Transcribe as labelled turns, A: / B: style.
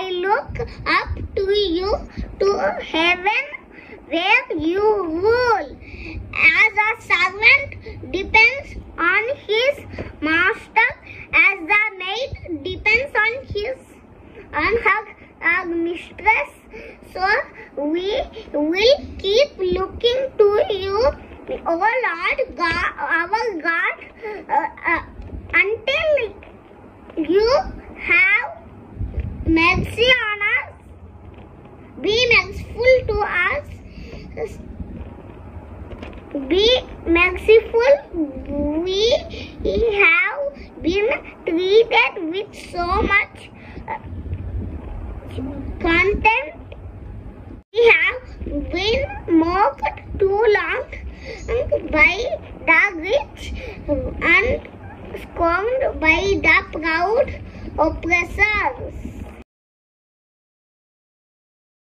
A: I look up to you to heaven where you rule. As a servant depends on his master, as the maid depends on his on her, her mistress. So we will keep looking to you, O Lord God, our God, uh, uh, until you have mercy on us. Be merciful to us. Be merciful. We have been treated with so much uh, contempt. We have been mocked too long by the rich and scorned by the proud oppressors.